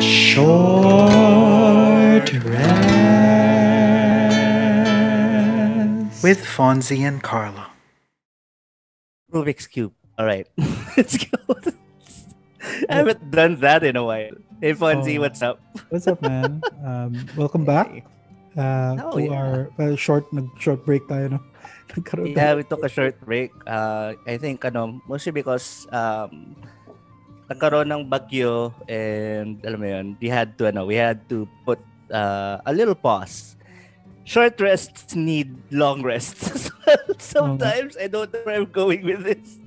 A short rest with Fonzi and Carlo. Rubik's Cube. All right. Let's go. I haven't done that in a while. Hey, Fonzi, Oh. what's up? What's up, man? Um, welcome back uh, Oh, to yeah. our well, short short break tayo no. Nagkaroon Yeah, we took a short break. Uh, I think ano, mostly because um, nagkaroon ng bagyo and alam mo yun, we had to ano, we had to put uh, a little pause. Short rests need long rests as well. Sometimes I don't know where I'm going with this.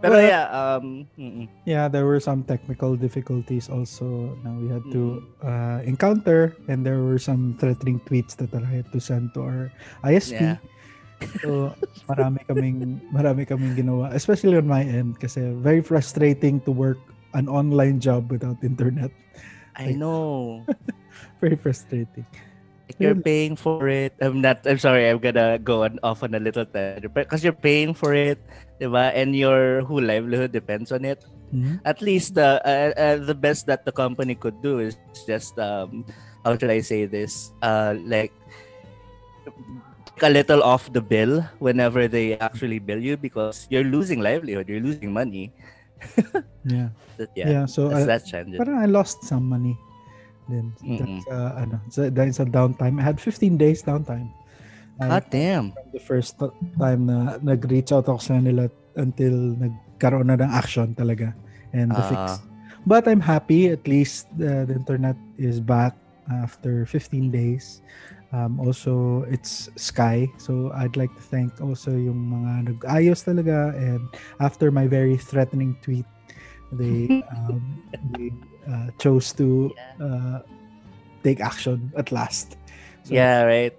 Pero Well, yeah, um, mm-mm. yeah, there were some technical difficulties also na we had to Mm. uh, encounter and there were some threatening tweets that I had to send to our ISP. Yeah. So marami kaming marami kaming ginawa, especially on my end kasi very frustrating to work an online job without internet. I know. Very frustrating. Like you're paying for it. I'm not. I'm sorry. I'm gonna go on off on a little tangent, because you're paying for it, diba? And your whole livelihood depends on it. Mhm. At least the uh, uh, the best that the company could do is just um, how should I say this? Uh, like a little off the bill whenever they actually bill you because you're losing livelihood. You're losing money. Yeah. That, yeah, Yeah, so that's uh, that change. Parang I lost some money then. That's, uh, ano, so dahil sa downtime. I had 15 days downtime. Uh, God damn. from the first time na nag-reach out ako sa nila until nagkaroon na ng action talaga and the Ah. fix. But I'm happy at least uh, the internet is back after 15 days. Um, also, it's Sky. So I'd like to thank also yung mga nag-ayos talaga and after my very threatening tweet, they, um, they uh, chose to uh, take action at last. So, Yeah, right.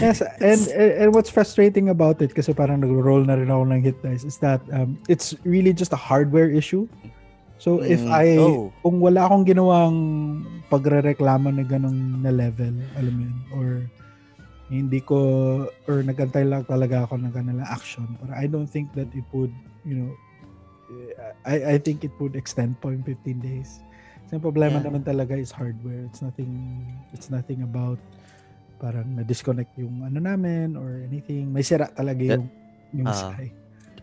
Yes, and, and and what's frustrating about it kasi parang nagro-roll na rin ako ng hit dice is that um, it's really just a hardware issue. So if Mm, I oh. kung wala akong ginawang pagrereklamo na ganong na level, alam mo yun, or hindi ko or nagantay lang talaga ako ng kanila action. But I don't think that it would, you know, I I think it would extend po in 15 days. So, problema Yeah. naman talaga is hardware. It's nothing it's nothing about parang na-disconnect yung ano namin or anything. May sira talaga yung yung ah. sky.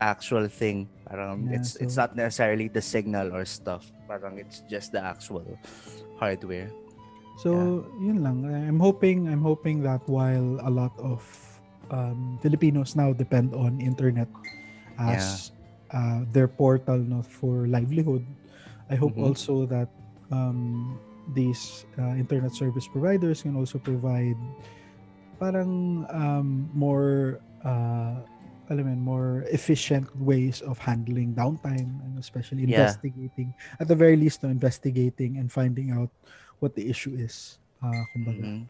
actual thing. Parang Yeah, it's it's so- not necessarily the signal or stuff. Parang it's just the actual hardware. So, yun lang. I'm hoping I'm hoping that while a lot of um, Filipinos now depend on internet as uh, their portal no, for livelihood, I hope Mhm. also that um, these uh, internet service providers can also provide parang um, more uh, alam mo more efficient ways of handling downtime and especially Yeah. investigating at the very least no, investigating and finding out what the issue is. Uh, kumbaga. Mhm.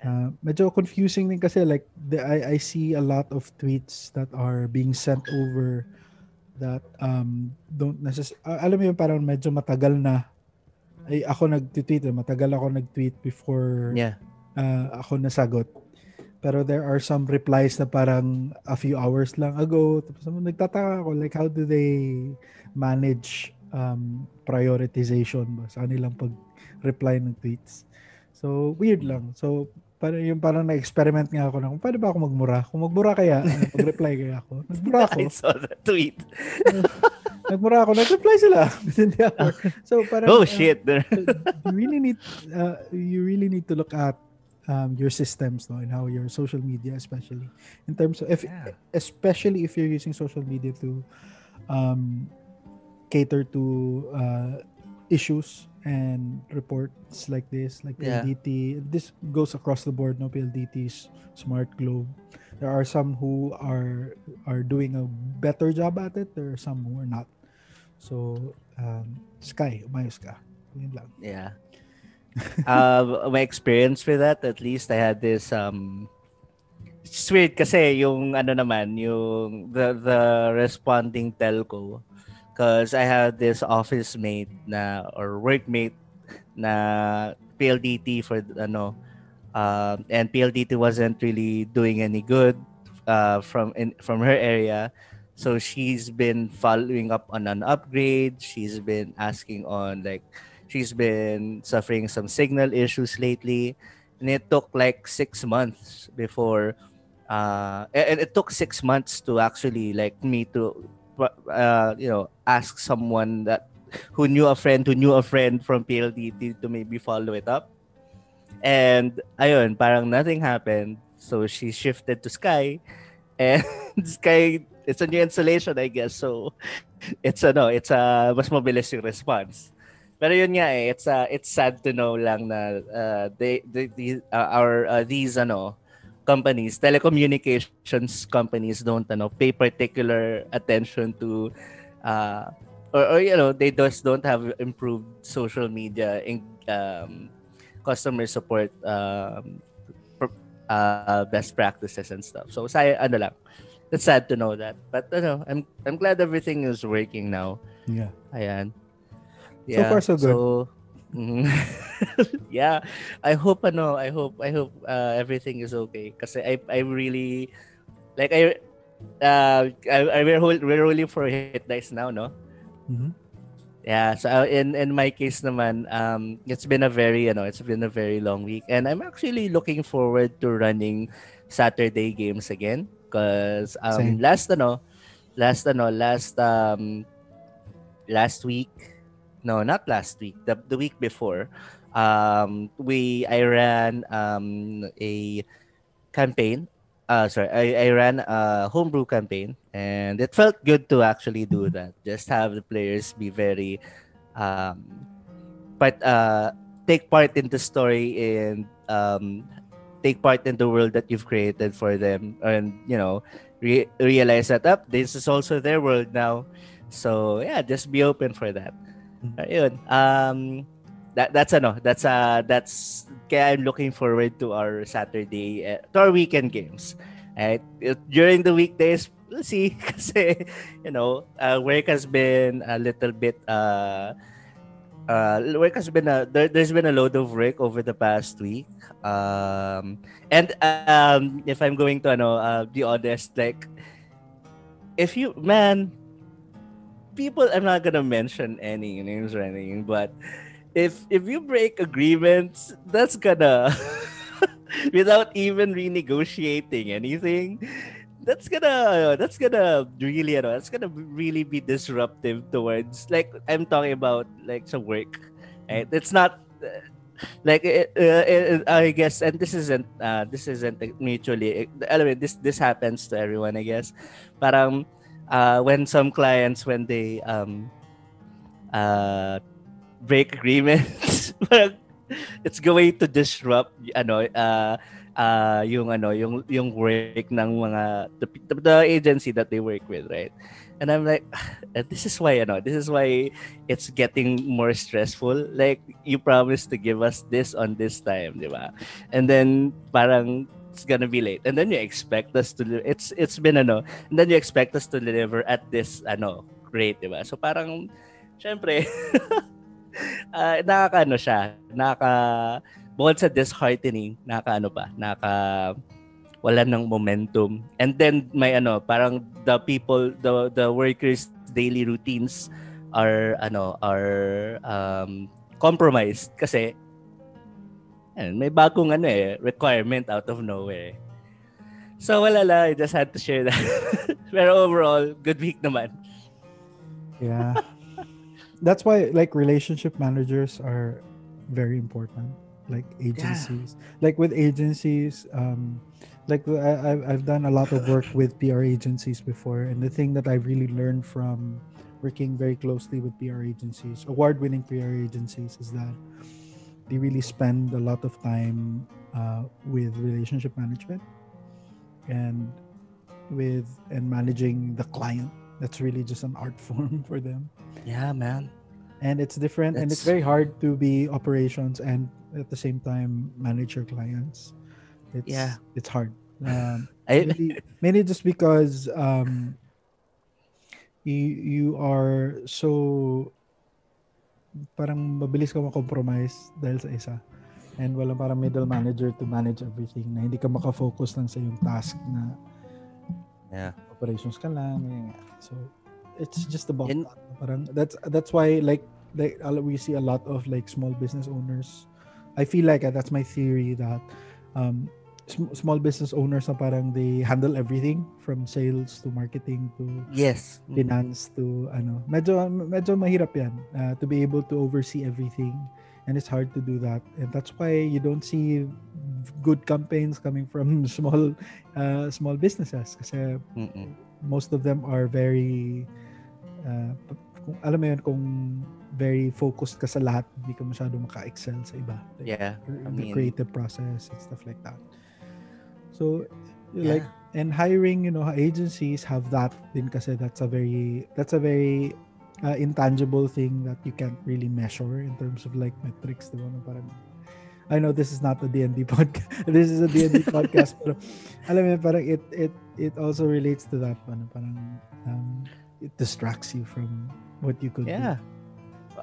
Uh, medyo confusing din kasi like the, I, I see a lot of tweets that are being sent over that um don't necess- uh, alam mo yun parang medyo matagal na ay ako nag-tweet eh, matagal ako nag-tweet before Yeah. uh, ako nasagot. Pero there are some replies na parang a few hours lang ago tapos nagtataka ako like how do they manage um, prioritization ba? Sa kanilang pag-reply ng tweets? So weird lang. So parang yung parang na-experiment nga ako na kung pwede ba ako magmura kung magmura kaya ano, mag-reply kaya ako nagmura ako I saw that tweet. nagmura ako nag-reply sila the so parang Oh uh, shit. you really need uh, you really need to look at um, your systems no and how your social media especially in terms of if Yeah. especially if you're using social media to um, cater to uh, issues and reports like this like Yeah. PLDT this goes across the board no? PLDT's smart globe. There are some who are are doing a better job at it. There are some who are not. So um, sky umayos ka. Yun lang. Yeah. uh, my experience with that, at least I had this um it's weird kasi yung ano naman, yung the the responding telco because I had this office mate na or workmate na PLDT for ano um and PLDT wasn't really doing any good uh from in from her area so she's been following up on an upgrade she's been asking on like she's been suffering some signal issues lately, and it took like six months before. Uh, and it took six months to actually like me to, uh, you know, ask someone that who knew a friend who knew a friend from PLDT to maybe follow it up. And ayun, parang nothing happened. So she shifted to Sky. And Sky, it's a new installation, I guess. So it's ano, it's a uh, mas mabilis yung response. Pero yun nga eh, it's uh, it's sad to know lang na uh, they, they, they uh, our uh, these ano companies, telecommunications companies don't ano pay particular attention to uh, or, or you know they just don't have improved social media in um, customer support um, uh, best practices and stuff. So say ano lang. It's sad to know that. But ano, I'm I'm glad everything is working now. Yeah. Ayan. Yeah. So far so good. So, mm, yeah, I hope ano, I hope I hope uh, everything is okay kasi I I really like I uh I, I we're, we're rolling for hit dice now, no? Mm-hmm. Yeah, so uh, in in my case naman, um, it's been a very, you know, it's been a very long week, and I'm actually looking forward to running Saturday games again, because um, Same. last ano, last ano, last um, last week, no, not last week, the the week before, um, we I ran um a campaign uh, sorry, I, I ran a homebrew campaign and it felt good to actually do that. Just have the players be very, um, but uh, take part in the story and um, take part in the world that you've created for them, and you know, re- realize that up oh, this is also their world now. So yeah, just be open for that. Mm-hmm. Ayun. Um, that that's ano, that's uh that's kaya I'm looking forward to our Saturday uh, to our weekend games. Right? During the weekdays, we'll see kasi you know, uh, work has been a little bit uh uh work has been a there, there's been a load of work over the past week. Um and um if I'm going to ano uh, be honest like if you man people I'm not gonna mention any names or anything, but if if you break agreements, that's gonna without even renegotiating anything, that's gonna that's gonna really you know that's gonna really be disruptive towards like I'm talking about like some work. Right? It's not like it, uh, I guess and this isn't uh, this isn't mutually anyway this this happens to everyone I guess. Parang uh, when some clients when they um uh break agreements, it's going to disrupt ano uh, uh yung ano yung yung work ng mga the, the agency that they work with, right? And I'm like, this is why, know, this is why it's getting more stressful. Like, you promised to give us this on this time, di ba? And then, parang, it's gonna be late. And then you expect us to, it's, it's been, ano, and then you expect us to deliver at this, ano, rate, di ba? So, parang, syempre, uh, nakakaano siya, naka bukod sa disheartening, naka ano pa, naka wala ng momentum. And then may ano, parang the people, the the workers daily routines are ano, are um compromised kasi and may bagong ano eh, requirement out of nowhere. So wala lang, I just had to share that. Pero overall, good week naman. Yeah. that's why like relationship managers are very important like agencies yeah. like with agencies um like I, i've done a lot of work with pr agencies before and the thing that i really learned from working very closely with pr agencies award-winning pr agencies is that they really spend a lot of time uh, with relationship management and with and managing the client. That's really just an art form for them. Yeah man. And it's different That's... and it's very hard to be operations and at the same time manage your clients. It's yeah. it's hard. Um, I... mainly, mainly just because um you you are so parang mabilis ka ma-compromise dahil sa isa. And wala parang middle manager to manage everything na hindi ka maka-focus lang sa yung task na yeah. operations ka lang so it's just about and, parang that's that's why like like we see a lot of like small business owners. I feel like uh, that's my theory that um, small business owners na parang they handle everything from sales to marketing to Yes. finance to ano medyo medyo mahirap yan uh, to be able to oversee everything and it's hard to do that and that's why you don't see good campaigns coming from small uh, small businesses kasi Mm-mm. most of them are very uh, kung alam mo yun kung very focused ka sa lahat hindi ka masyado maka-excel sa iba like, Yeah. the mean- creative process and stuff like that so Yeah. like and hiring you know agencies have that din kasi that's a very that's a very uh, intangible thing that you can't really measure in terms of like metrics diba? Na parang I know this is not a D&D podcast. this is a D&D podcast pero alam mo parang it it it also relates to that parang, parang um, it distracts you from what you could Yeah.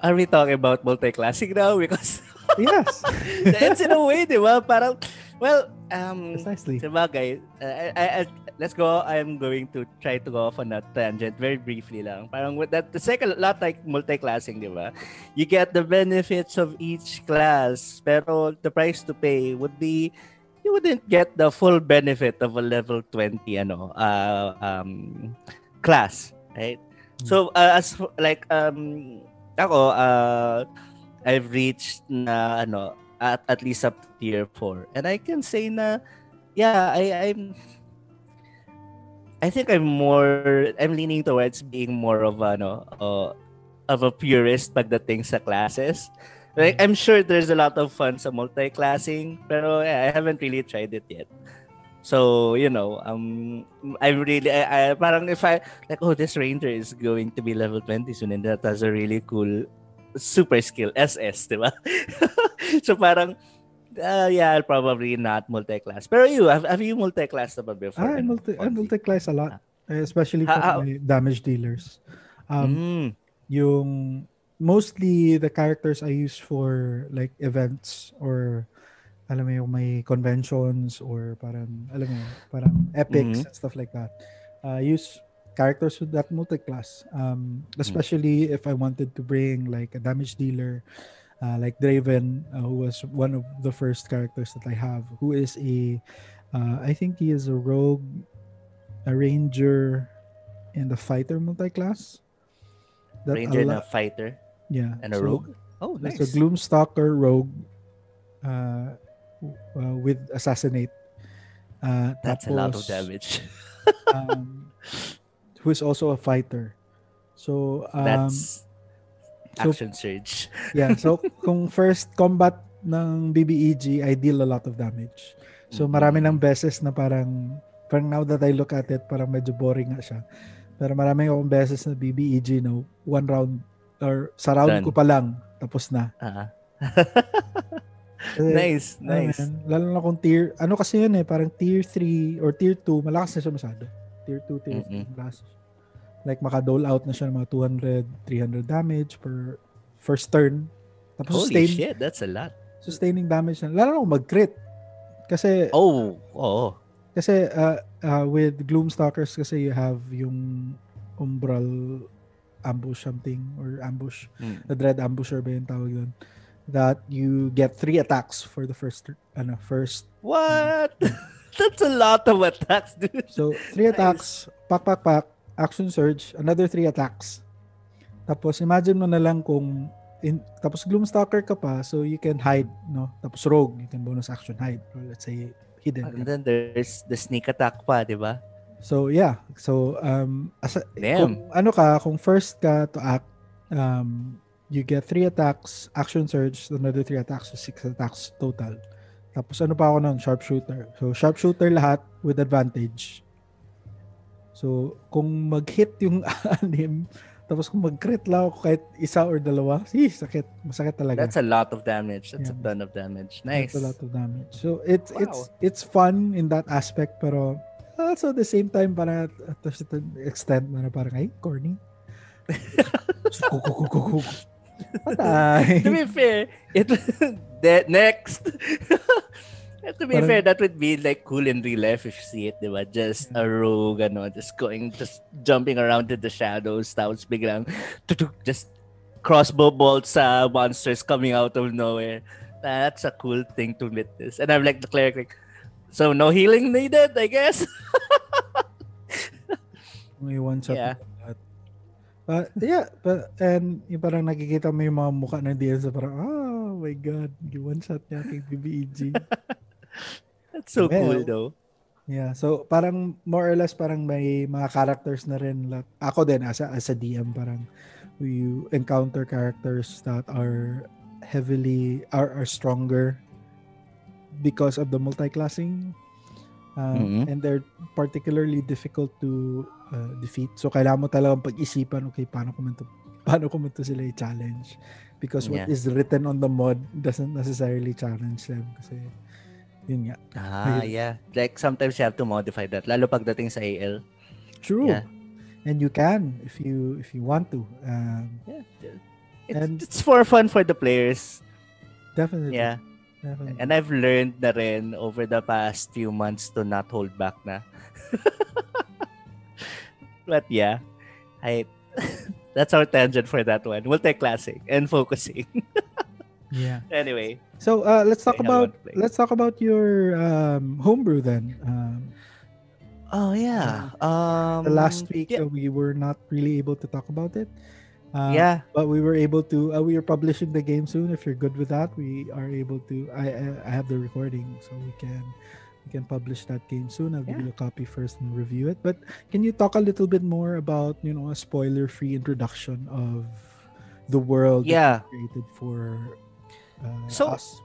Are we talking about multi-classing now? Because. Yes. it's in a way, di ba? Parang, well, um, Precisely. Sabagay, uh, I, I, let's go. I'm going to try to go off on a tangent very briefly lang. Parang with that, the second lot like multi-classing, di ba? You get the benefits of each class, pero the price to pay would be you wouldn't get the full benefit of a level 20 ano uh, um class, right? So uh, as like um ako uh I've reached na ano at at least up to tier 4 and I can say na yeah I I'm I think I'm more I'm leaning towards being more of ano uh, of a purist pagdating sa classes. Like I'm sure there's a lot of fun sa multi-classing pero yeah, I haven't really tried it yet. So, you know, um I'm really I, I parang if I like oh this ranger is going to be level 20 soon and that has a really cool super skill SS, di ba? so parang uh, yeah, I'll probably not multi-class. Pero you, have, have you multi-class na ba before? Ah, I multi I Fonzie? multi-class a lot, especially for How- how- my damage dealers. Um, Mm. yung mostly the characters I use for like events or alam mo yung may conventions or parang alam mo parang epics Mhm. and stuff like that. Uh, use characters with that multi-class. Um, especially if I wanted to bring like a damage dealer uh, like Draven, uh, who was one of the first characters that I have, who is a, uh, I think he is a rogue, a ranger, and a fighter multi-class. That Ranger allo- a fighter yeah, and a so rogue. Oh, nice. a Gloomstalker rogue, uh, uh, with assassinate. Uh, That's a lot of damage. um, who is also a fighter. So um, That's so action surge. Yeah, so kung first combat ng BBEG, I deal a lot of damage. So marami ng beses na parang parang now that I look at it, parang medyo boring nga siya. Pero marami akong beses na BBEG, no, one round or sa round Done. ko pa lang, tapos na. Ah. Kasi, nice, ano nice. yan, lalo na kung tier, ano kasi yun eh, parang tier 3 or tier 2, malakas na siya masyado. Tier 2, tier 3, Mm-mm. malakas. Like maka-dole out na siya ng mga 200, 300 damage per first turn. Tapos Holy sustain, shit, that's a lot. sustaining damage na. Lalo na kung mag-crit. Kasi, Oh, oh. kasi uh, uh, with Gloomstalkers kasi you have yung umbral ambush something or ambush. Mm. The dread ambusher ba yung tawag doon? That you get three attacks for the first, ano, first. What? That's a lot of attacks, dude. So, three Nice. attacks, pak, pak, pak, action surge, another three attacks. Tapos, imagine mo na lang kung, in, tapos Gloomstalker ka pa, so you can hide, no? Tapos rogue, you can bonus action hide. Or let's say, hidden. And then there's the sneak attack pa, di ba? So yeah, so um as a, Damn. kung ano ka, kung first ka to act, um you get three attacks, action surge, another three attacks, so six attacks total. Tapos ano pa ako nun? Sharpshooter. So sharpshooter lahat with advantage. So kung mag-hit yung anim, tapos kung mag-crit lang ako kahit isa or dalawa, si sakit. Masakit talaga. That's a lot of damage. That's a Yeah. ton of damage. That's Nice. a lot of damage. So it's Wow. it's it's fun in that aspect pero also at the same time para at a certain extent na parang ay corny. Patay. to be fair, it that next. to be Parang- fair, that would be like cool in real life if you see it, diba? Just a rogue, ano, just going, just jumping around in the shadows, tapos biglang, just crossbow bolts sa monsters coming out of nowhere. That's a cool thing to witness. And I'm like the cleric, like, so no healing needed, I guess. Only one shot. Yeah. But, yeah, but and yung parang nakikita mo yung mga mukha ng DS na parang, oh my God, one shot niya kay BBEG. That's so Well, cool though. yeah, so parang more or less parang may mga characters na rin. Like, ako din as a, as a DM parang you encounter characters that are heavily are, are stronger because of the multi-classing um, Mhm. and they're particularly difficult to uh, defeat. So kailangan mo talagang pag-isipan okay paano ko man to paano ko man to sila i-challenge because what Yeah. is written on the mod doesn't necessarily challenge them kasi yun nga. Ah, yeah. Like sometimes you have to modify that. Lalo pagdating sa AL. True. Yeah. And you can if you if you want to. Um, It's, And- it's for fun for the players. definitely. Yeah. Definitely. And I've learned na rin over the past few months to not hold back na. but yeah, I that's our tangent for that one. We'll take classic and focusing. yeah. anyway, So uh, let's talk about let's talk about your um, homebrew then. Um, oh yeah. Um the last week yeah, uh, we were not really able to talk about it. Uh, yeah. but we were able to. Uh, we are publishing the game soon. If you're good with that, we are able to. I I, I have the recording, so we can we can publish that game soon. I'll give you a copy first and review it. But can you talk a little bit more about you know a spoiler-free introduction of the world Yeah. created for uh, So- us?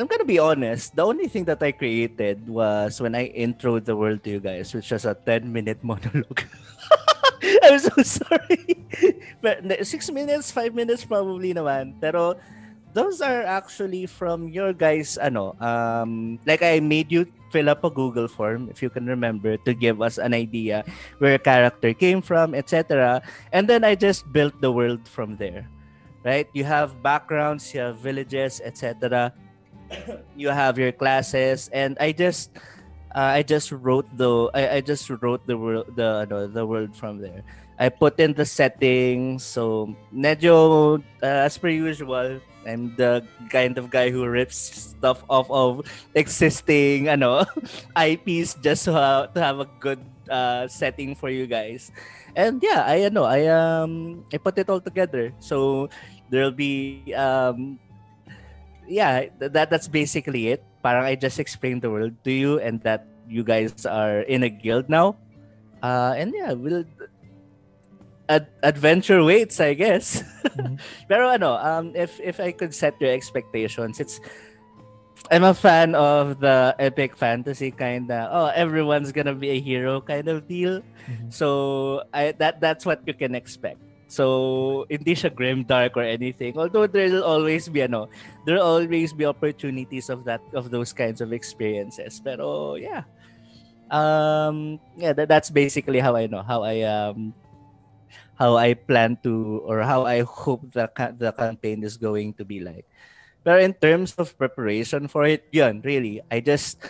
I'm gonna be honest. The only thing that I created was when I intro the world to you guys, which was a 10 minute monologue. I'm so sorry. But six minutes, five minutes probably naman. Pero those are actually from your guys, ano, um, like I made you fill up a Google form, if you can remember, to give us an idea where a character came from, etc. And then I just built the world from there. Right? You have backgrounds, you have villages, etc you have your classes and i just uh, i just wrote the I, I just wrote the world the ano, the world from there. I put in the settings so medyo uh, as per usual i'm the kind of guy who rips stuff off of existing ano ips just to have, to have a good uh, setting for you guys. And yeah i know i um i put it all together. So there'll be um yeah, that that's basically it. Parang I just explained the world to you and that you guys are in a guild now. Uh, and yeah, we'll ad- adventure waits, I guess. Mhm. Pero ano, um, if if I could set your expectations, it's I'm a fan of the epic fantasy kind of oh everyone's gonna be a hero kind of deal. Mhm. So I that that's what you can expect. So hindi siya grim dark or anything. Although there'll always be ano, there'll always be opportunities of that of those kinds of experiences. Pero yeah. Um yeah, that, that's basically how I know how I um how I plan to or how I hope the the campaign is going to be like. But in terms of preparation for it, yun, really, I just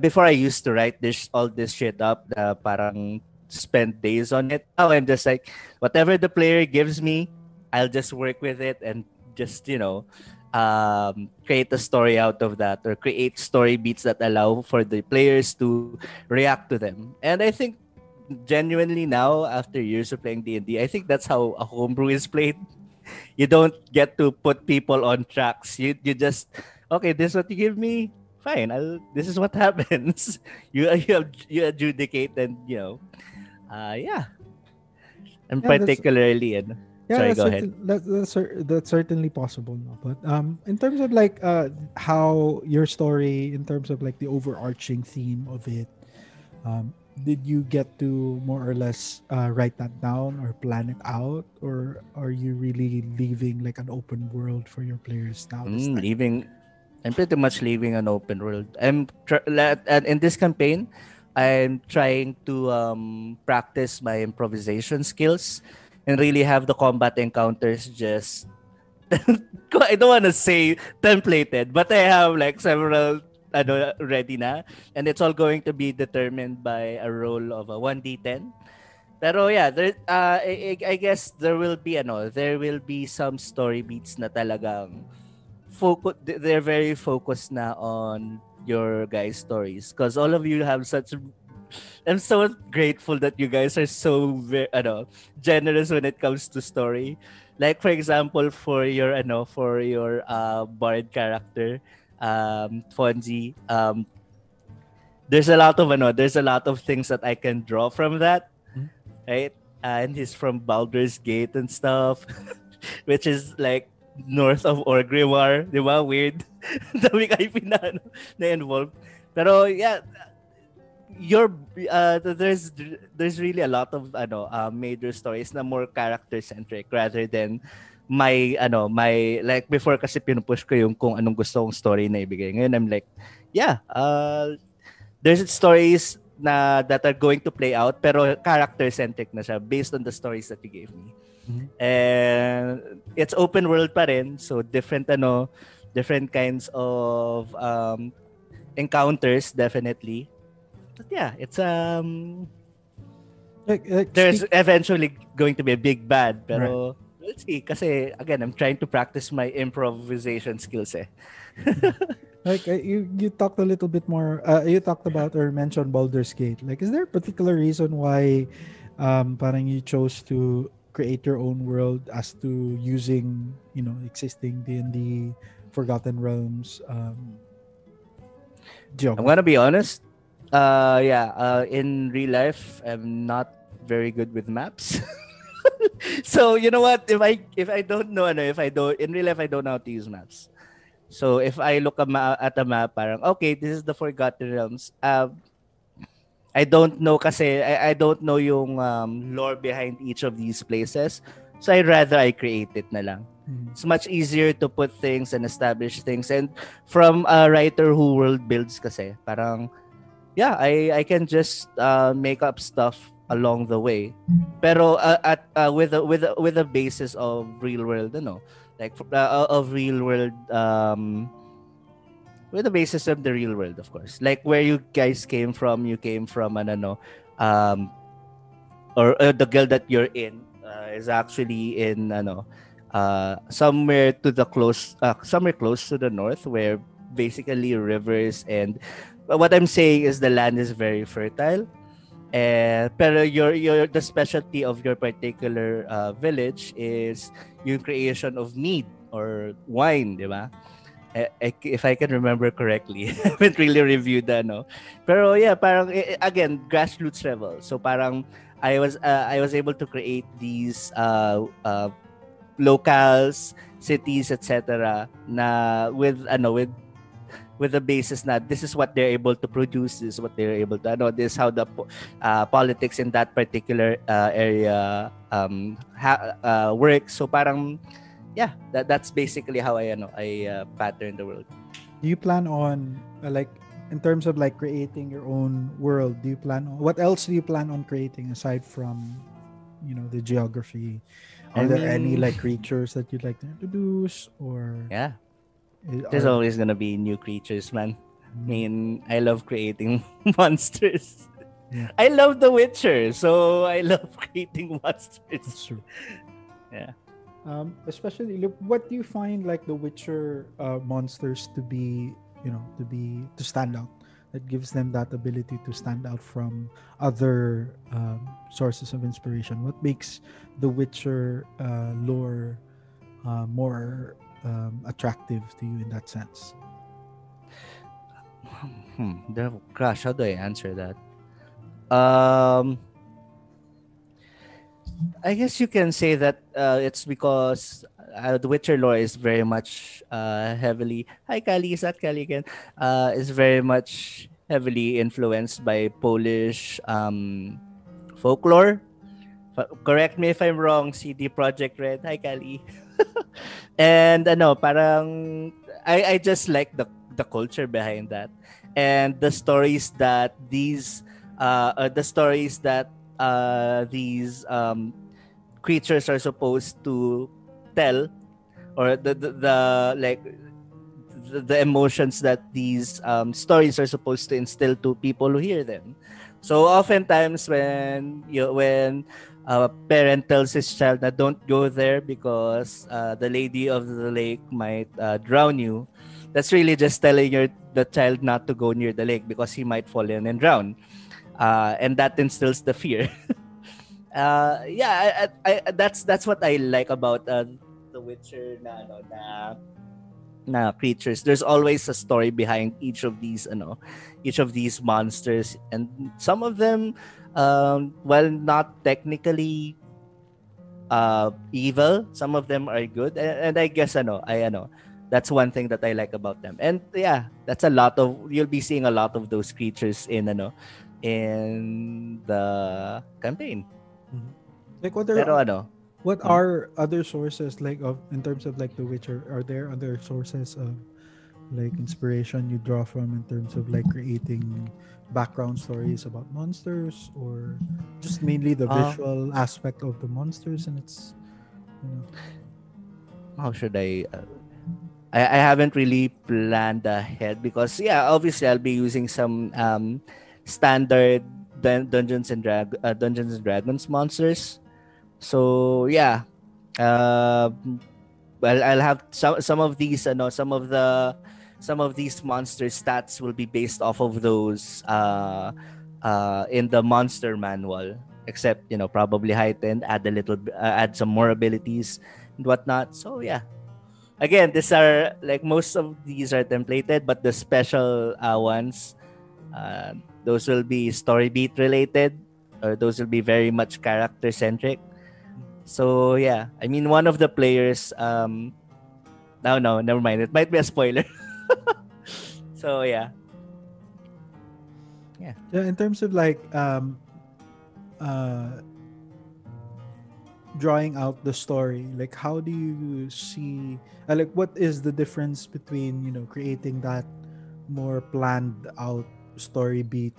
before I used to write this all this shit up, uh, parang spend days on it. Now I'm just like whatever the player gives me, I'll just work with it and just you know um, create a story out of that or create story beats that allow for the players to react to them. And I think genuinely now after years of playing D&D, I think that's how a homebrew is played. You don't get to put people on tracks. You you just okay, this is what you give me. Fine, I'll, this is what happens. You you you adjudicate and you know, uh, yeah. And Yeah, particularly, ano, Sorry, that's go ahead. That, that's, that's certainly possible. No? But um, in terms of like uh, how your story, in terms of like the overarching theme of it, um, did you get to more or less uh, write that down or plan it out, or are you really leaving like an open world for your players now? Mm, leaving I'm pretty much leaving an open world. I'm tr- and in this campaign, I'm trying to um, practice my improvisation skills and really have the combat encounters just I don't want to say templated, but I have like several ano, ready na. And it's all going to be determined by a roll of a 1d10 Pero yeah, there, uh, I, I guess there will be ano, there will be some story beats na talagang focus they're very focused na on your guys stories because all of you have such I'm so grateful that you guys are so very, ano, generous when it comes to story. Like for example, for your ano, for your uh, bard character, um, Fonzi, um, there's a lot of ano, there's a lot of things that I can draw from that right? And he's from Baldur's Gate and stuff, which is like north of Orgrimmar, di ba? Weird. Dami kayo pina, na involved. Pero yeah, your uh, there's there's really a lot of ano uh, major stories na more character centric rather than my ano my like before kasi pinupush ko yung kung anong gusto kong story na ibigay ngayon I'm like yeah uh there's stories na that are going to play out pero character centric na siya based on the stories that you gave me. Mm-hmm. And it's open world pa rin so different ano different kinds of um encounters definitely. But yeah, it's um like, like there's speak- eventually going to be a big bad pero right. let's see kasi again I'm trying to practice my improvisation skills eh. like uh, you you talked a little bit more uh, you talked about or mentioned Baldur's Gate like is there a particular reason why um parang you chose to create your own world as to using you know existing D&D Forgotten Realms um geography? I'm gonna be honest uh yeah uh in real life I'm not very good with maps so you know what if I if I don't know ano, if I don't in real life I don't know how to use maps So if I look at a map, parang, okay, this is the Forgotten Realms. Uh, I don't know kasi, I, I don't know yung um, lore behind each of these places. So I'd rather I create it na lang. Mm-hmm. It's much easier to put things and establish things. And from a writer who world builds kasi, parang, yeah, I, I can just uh, make up stuff along the way. Pero uh, at uh, with a, with a, with a basis of real world, ano, like uh, of real world um with the basis of the real world of course like where you guys came from you came from an ano um or uh, the guild that you're in uh, is actually in ano uh somewhere to the close uh, somewhere close to the north where basically rivers and what i'm saying is the land is very fertile and pero your your the specialty of your particular uh, village is yung creation of mead or wine, di ba? Eh, eh, if I can remember correctly. I haven't really reviewed that, no? Pero yeah, parang, eh, again, grassroots level. So parang, I was uh, I was able to create these uh, uh, locals, cities, etc. na with ano with with the basis that this is what they're able to produce, this is what they're able to know, this is how the uh, politics in that particular uh, area um, ha- uh, works. So parang, yeah, that, that's basically how I, ano, I uh, pattern the world. Do you plan on, uh, like, in terms of like creating your own world, do you plan on, what else do you plan on creating aside from, you know, the geography? Are I there any like creatures that you'd like to introduce or? Yeah, there's always gonna be new creatures, man. I mm. mean, I love creating monsters. Yeah. I love The Witcher, so I love creating monsters. That's true. Yeah. Um, especially, look, what do you find like The Witcher uh, monsters to be, you know, to be to stand out? That gives them that ability to stand out from other um, sources of inspiration. What makes The Witcher uh, lore uh, more um, attractive to you in that sense? Hmm. Gosh, how do I answer that? Um, I guess you can say that uh, it's because uh, the Witcher lore is very much uh, heavily. Hi, Kali. Is that Kali again? Uh, is very much heavily influenced by Polish um, folklore. F- correct me if I'm wrong. CD Projekt Red. Hi, Kali. and ano, parang I I just like the the culture behind that and the stories that these uh the stories that uh these um creatures are supposed to tell or the the, the like the, the emotions that these um, stories are supposed to instill to people who hear them. So oftentimes when you when a parent tells his child that don't go there because uh, the lady of the lake might uh, drown you, that's really just telling your the child not to go near the lake because he might fall in and drown, uh, and that instills the fear. uh, yeah, I, I, that's that's what I like about uh, the Witcher na ano, na na creatures. There's always a story behind each of these ano, each of these monsters, and some of them, um, while not technically uh, evil, some of them are good, and, and I guess ano, I ano, that's one thing that I like about them. And yeah, that's a lot of you'll be seeing a lot of those creatures in ano in the campaign. Mm-hmm. Like what are Pero ano, what hmm. are other sources like of in terms of like The Witcher? Are there other sources of like inspiration you draw from in terms of like creating background stories about monsters or just mainly the uh, visual uh, aspect of the monsters and it's you know how should I uh, I, I haven't really planned ahead because yeah, obviously I'll be using some um, standard dun- Dungeons and Drag uh, Dungeons and Dragons monsters. So yeah, uh, well I'll have some some of these. Uh, no, some of the some of these monster stats will be based off of those uh, uh, in the monster manual. Except you know probably heightened, add a little, uh, add some more abilities and whatnot. So yeah, again, these are like most of these are templated, but the special uh, ones, uh, those will be story beat related, or those will be very much character centric. So yeah, I mean, one of the players, um, no, no, never mind. It might be a spoiler. so yeah, yeah. Yeah, in terms of like um, uh drawing out the story like how do you see uh, like what is the difference between you know creating that more planned out story beat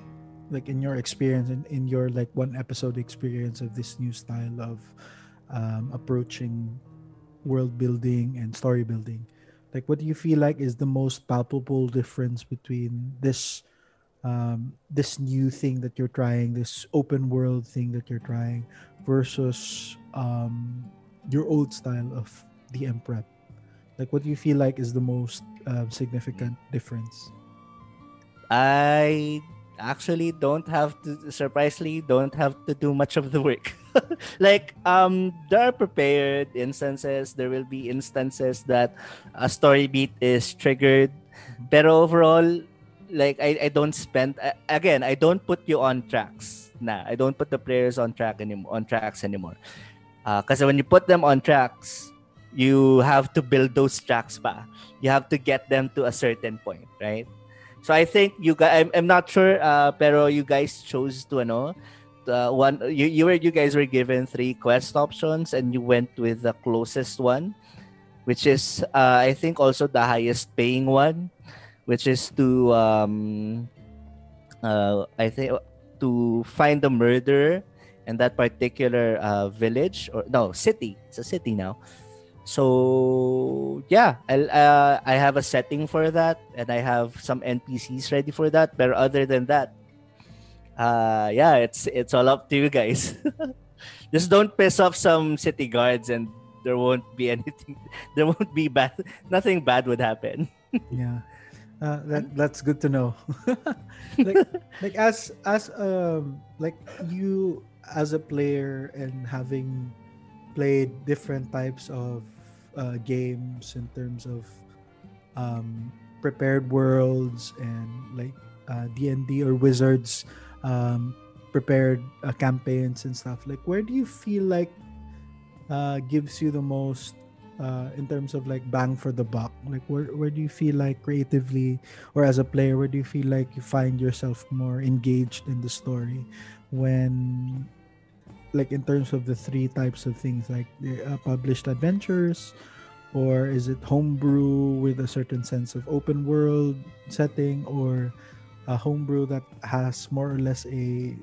like in your experience and in, in your like one episode experience of this new style of um, approaching world building and story building like what do you feel like is the most palpable difference between this um, this new thing that you're trying this open world thing that you're trying versus um, your old style of DM prep? Like, what do you feel like is the most uh, significant difference? I actually don't have to surprisingly don't have to do much of the work like um there are prepared instances there will be instances that a story beat is triggered but overall like I, I don't spend again i don't put you on tracks nah i don't put the players on track anymore on tracks anymore because uh, when you put them on tracks, you have to build those tracks pa. You have to get them to a certain point, right? So I think you guys, I'm, I'm not sure, uh, pero you guys chose to ano, the one you you were you guys were given three quest options and you went with the closest one, which is uh, I think also the highest paying one, which is to um, uh, I think to find the murderer in that particular uh, village or no city. It's a city now. So yeah, I'll, uh, I have a setting for that, and I have some NPCs ready for that. But other than that, uh, yeah, it's it's all up to you guys. Just don't piss off some city guards, and there won't be anything. There won't be bad. Nothing bad would happen. yeah, uh, that that's good to know. like like as as um like you as a player and having played different types of uh, games in terms of um, prepared worlds and like uh, D&D or Wizards um, prepared uh, campaigns and stuff. Like where do you feel like uh, gives you the most uh, in terms of like bang for the buck? Like where, where do you feel like creatively or as a player where do you feel like you find yourself more engaged in the story when like in terms of the three types of things like uh, published adventures or is it homebrew with a certain sense of open world setting or a homebrew that has more or less a,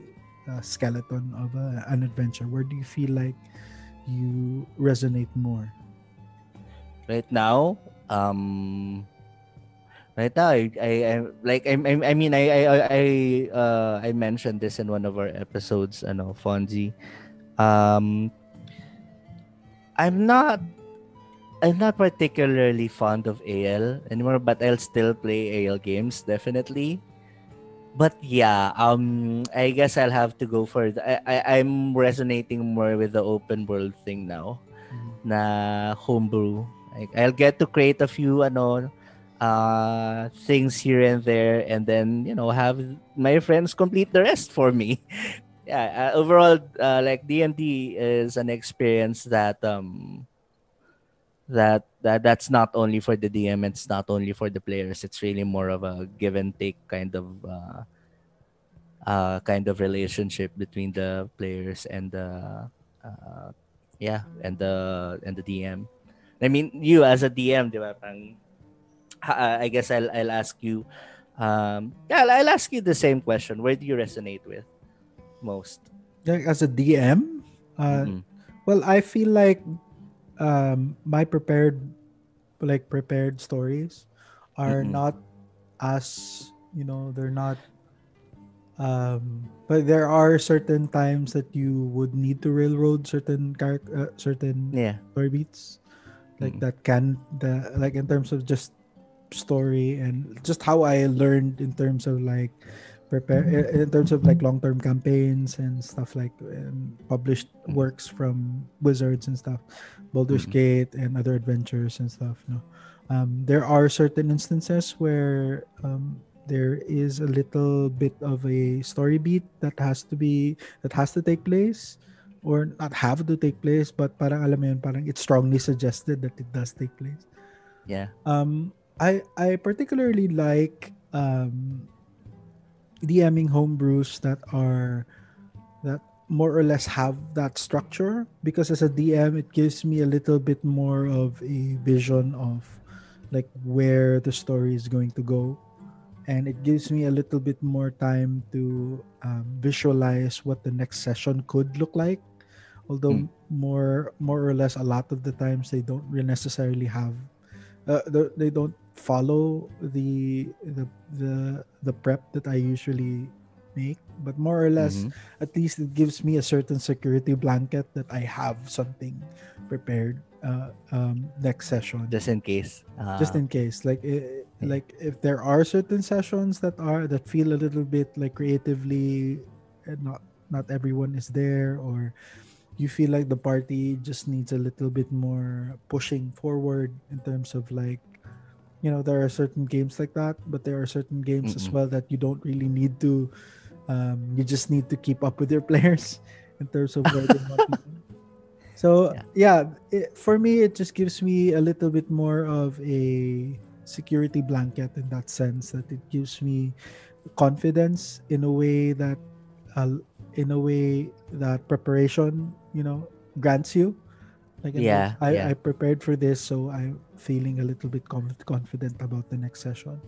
a skeleton of a, an adventure? Where do you feel like you resonate more? Right now um right now I, I, I like I, I I mean I I I uh I mentioned this in one of our episodes ano Fonzi. Um I'm not I'm not particularly fond of AL anymore but I'll still play AL games definitely. But yeah um I guess I'll have to go for the, I, I I'm resonating more with the open world thing now Mhm. na homebrew. Like I'll get to create a few ano uh things here and there and then you know have my friends complete the rest for me. Yeah uh, overall uh, like d&d is an experience that um that that that's not only for the dm it's not only for the players it's really more of a give and take kind of uh, uh kind of relationship between the players and the uh, yeah and the and the dm i mean you as a dm di ba, parang ha- I guess I'll I'll ask you. Um, yeah, I'll, I'll ask you the same question. Where do you resonate with most? Like as a DM, uh, Mhm. well, I feel like um, my prepared, like prepared stories, are Mhm. not as you know they're not. Um, but there are certain times that you would need to railroad certain character, uh, certain Yeah. story beats, like Mm. that can the like in terms of just story and just how I learned in terms of like prepare in terms of like long-term campaigns and stuff like and published Mm. works from wizards and stuff Baldur's Mhm. Gate and other adventures and stuff no um, there are certain instances where um, there is a little bit of a story beat that has to be that has to take place or not have to take place but parang alam mo yun parang it's strongly suggested that it does take place Yeah. um i i particularly like um DMing homebrews that are that more or less have that structure. Because as a DM it gives me a little bit more of a vision of like where the story is going to go. And it gives me a little bit more time to um, visualize what the next session could look like. Although Mm. more more or less a lot of the times they don't really necessarily have uh, they don't follow the the the the prep that I usually make but more or less Mhm. at least it gives me a certain security blanket that I have something prepared uh, um, next session Just in case. Uh, just in case like i- Yeah. like if there are certain sessions that are that feel a little bit like creatively not not everyone is there or you feel like the party just needs a little bit more pushing forward in terms of like you know there are certain games like that but there are certain games as Mm-mm. well that you don't really need to um, you just need to keep up with your players in terms of where they want to go. So yeah, it, for me, it just gives me a little bit more of a security blanket in that sense that it gives me confidence in a way that, uh, in a way that preparation, you know, grants you. Like Yeah, I, yeah. I prepared for this, so I'm feeling a little bit conf- confident about the next session.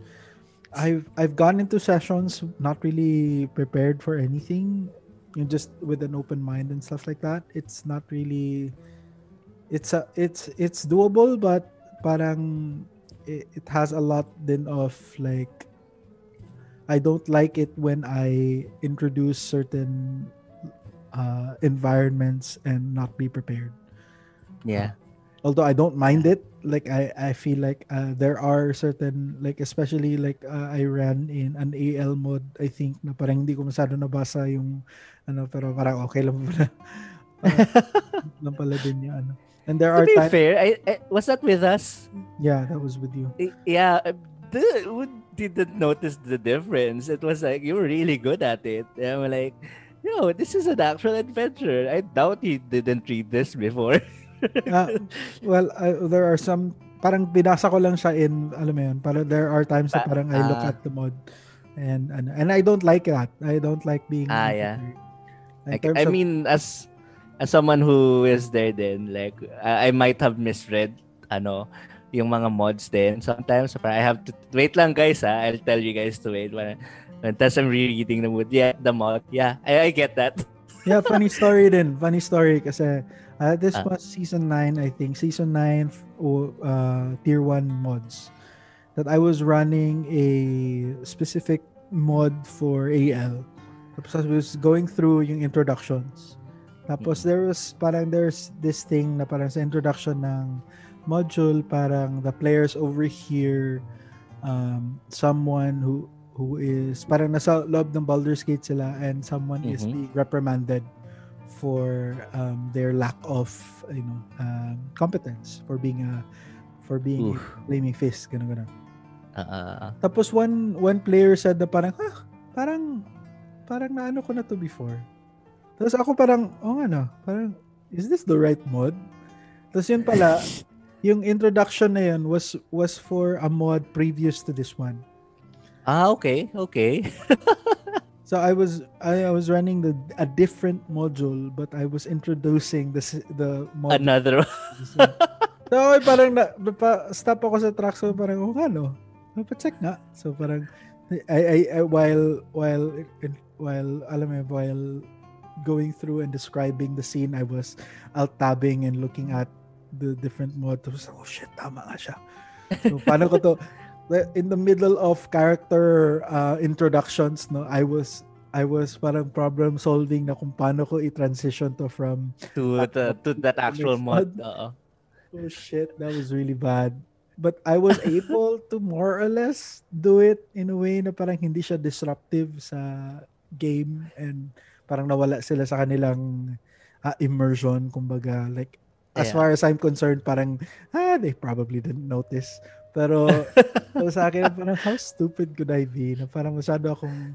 I've I've gone into sessions not really prepared for anything, you know, just with an open mind and stuff like that. It's not really it's a it's it's doable but parang it, it has a lot then of like I don't like it when I introduce certain uh, environments and not be prepared Yeah. although I don't mind it, like I I feel like uh, there are certain like especially like uh, I ran in an AL mode I think na parang hindi ko masyado nabasa yung ano pero parang okay lang pala. Lang pala din yung ano. And there To are be times fair, I, I, was that with us? yeah that was with you. Yeah. uh, who didn't notice the difference? It was like you were really good at it. And I'm like, yo, this is an actual adventure. I doubt you didn't read this before. Ah, well uh, there are some parang binasa ko lang siya in alam mo yun parang there are times na Pa- parang I look ah. at the mod and and, and I don't like that. I don't like being Ah, yeah. unprepared. In Like, I of- mean, as as someone who is there then, like, I, I might have misread, ano, yung mga mods din. Sometimes, parang I have to, wait lang guys ha, I'll tell you guys to wait. Parang, Tapos I'm rereading the mood. Yeah, the mod. Yeah, I, I get that. yeah, funny story din. Funny story kasi uh, this Ah. was season 9, I think. Season 9 f- o- uh, tier 1 mods. that I was running a specific mod for AL. Tapos I was going through yung introductions. Tapos Mm. there was parang there's this thing na parang sa introduction ng module parang the players over here um someone who who is parang nasa loob ng Baldur's Gate sila and someone is Mhm. being reprimanded for um their lack of you know um, competence for being a for being Oof. a flaming fist ganun ganun. Ah, Tapos one one player said na parang, ah, parang parang naano ko na to before. Tapos ako parang, oh ano, parang is this the right mod? Tapos yun pala, yung introduction na yun was was for a mod previous to this one. ah, okay, okay. So I was I, I was running the a different module but I was introducing the the mod. Another so okay, parang na, pa, stop ako sa track so parang oh ano. Pa-check nga. So parang I, I, I while while while alam mo while going through and describing the scene I was alt tabbing and looking at the different mods. Oh shit, tama nga siya. So paano ko to in the middle of character uh, introductions no I was I was parang problem solving na kung paano ko i-transition to from to the, to that actual mod. Oo. Oh shit, that was really bad. But I was able to more or less do it in a way na parang hindi siya disruptive sa game and parang nawala sila sa kanilang ah, immersion kumbaga like as Yeah. far as I'm concerned parang ah they probably didn't notice pero sa akin parang how stupid could I be? Na parang masyado akong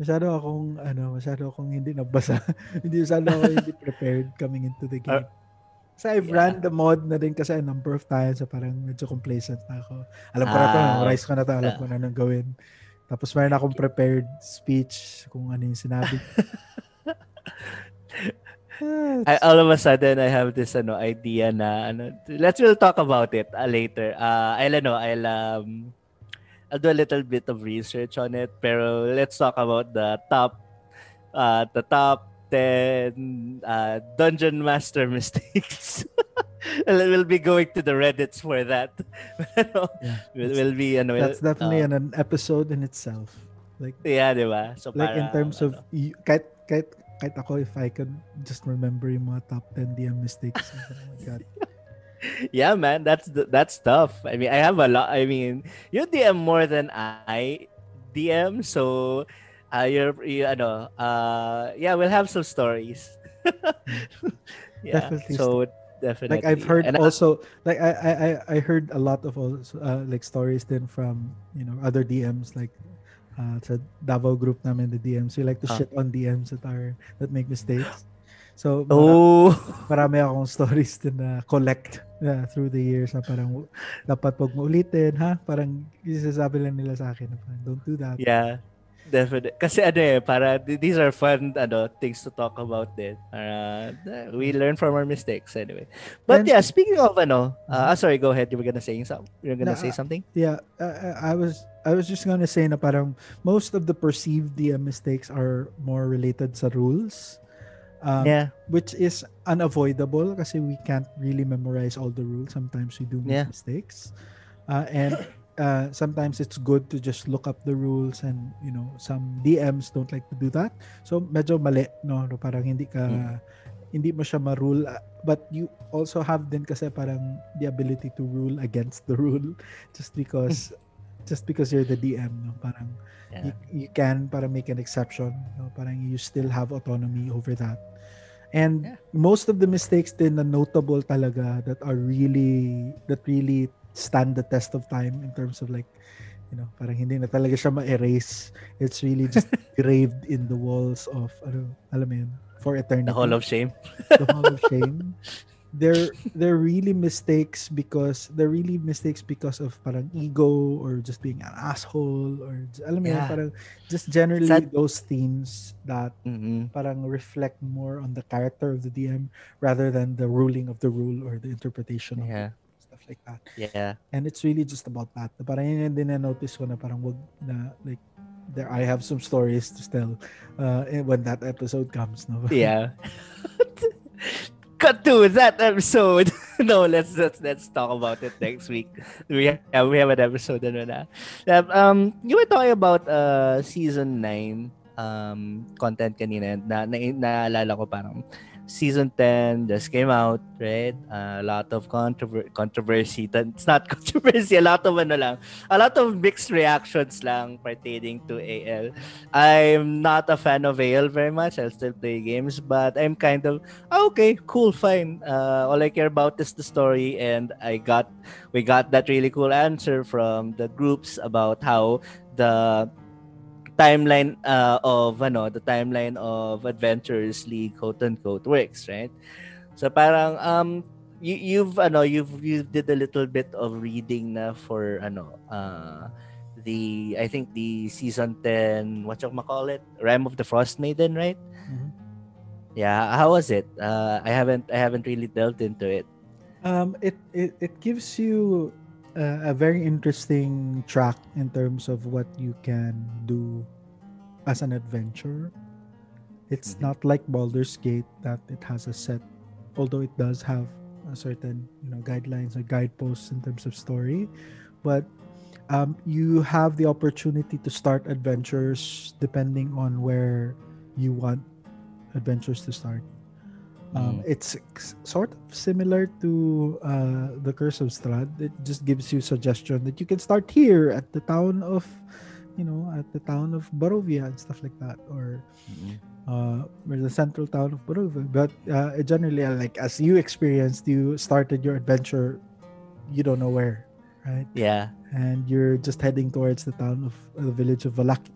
masyado akong ano masyado akong hindi nabasa. Hindi masyado ako hindi prepared coming into the game. Kasi I've Yeah. ran the mod na din kasi a number of times so parang medyo complacent na ako. Alam ko na to Ah, memorize ko na to alam ko na nang gawin. Tapos mayroon akong prepared speech kung ano yung sinabi. Ah, I, all of a sudden I have this ano idea na ano let's we'll talk about it uh, later. Uh I'll ano I'll um I'll do a little bit of research on it pero let's talk about the top uh the top 10 uh dungeon master mistakes. we'll, we'll be going to the reddits for that. Yeah, we'll, we'll be ano that's we'll- definitely uh, an, an episode in itself like yeah, di ba? So like in parang, terms of ano, y- kahit kahit kahit ako if I could just remember yung mga top 10 DM mistakes oh my god. Yeah man that's the, that's tough. I mean i have a lot i mean you dm more than i dm so uh you're you ano uh yeah we'll have some stories. Yeah Definitely so definitely. like I've heard And, also like I, I I I heard a lot of also uh, like stories then from you know other DMs like uh sa Davao group namin the DMs we like to Ah. shit on DMs that are that make mistakes. So mara- oh. marami akong stories din na collect yeah, through the years na parang dapat wag mo ulitin ha? Parang isasabi lang nila sa akin na parang don't do that. Yeah definitely kasi ano eh para these are fun ano things to talk about din. Para uh, we learn from our mistakes anyway. But And- yeah speaking of ano uh, sorry go ahead. You were gonna say something you're gonna No, say uh, something? Yeah, uh, I was I was just gonna say na parang most of the perceived DM mistakes are more related sa rules. Um, yeah Which is unavoidable kasi we can't really memorize all the rules. Sometimes we do make Yeah. mistakes. Uh, and uh, sometimes it's good to just look up the rules and you know some DMs don't like to do that. So medyo mali no, no parang hindi ka Mm. hindi mo siya ma-rule but you also have din kasi parang the ability to rule against the rule just because just because you're the DM no? Parang yeah. you, you can para make an exception no? Parang you still have autonomy over that. And Yeah. most of the mistakes din na notable talaga that are really that really stand the test of time in terms of like you know parang hindi na talaga siya ma-erase. It's really just engraved in the walls of ano alam mo yun for eternity. The hall of shame. The hall of shame they're they're really mistakes because they're really mistakes because of parang ego or just being an asshole or alam mo yun, parang just generally Sad- those themes that mm parang reflect more on the character of the DM rather than the ruling of the rule or the interpretation of yeah. it, stuff like that. Yeah. And it's really just about that. Na parang yun din na-notice ko na parang wag na like there I have some stories to tell uh, eh, when that episode comes no? Yeah cut to that episode no, let's let's let's talk about it next week. We have we have an episode na na. Um, you were talking about uh season 9 um content kanina na, na naalala ko parang season 10 just came out, right? Uh, a lot of controver- controversy. It's not controversy, a lot of ano lang, a lot of mixed reactions lang pertaining to AL. I'm not a fan of AL very much. I'll still play games, but I'm kind of oh, okay, cool, fine. Uh, all I care about is the story, and I got we got that really cool answer from the groups about how the timeline uh, of ano, the timeline of Adventures League quote unquote works, right? So parang um you you've ano you've you did a little bit of reading na for ano uh the I think the season 10 what you call it Rime of the Frost Maiden right Mhm. yeah how was it uh I haven't I haven't really delved into it Um, it, it it gives you a, a very interesting track in terms of what you can do as an adventure. It's Mhm. not like Baldur's Gate that it has a set, although it does have a certain you know guidelines or guideposts in terms of story, but um, you have the opportunity to start adventures depending on where you want adventures to start. Um, Mm. It's sort of similar to uh, the Curse of Strahd. It just gives you suggestion that you can start here at the town of, you know, at the town of Barovia and stuff like that, or uh, or the central town of Barovia. But uh, generally, uh, like as you experienced, you started your adventure, you don't know where, right? yeah and you're just heading towards the town of uh, the village of Vallaki.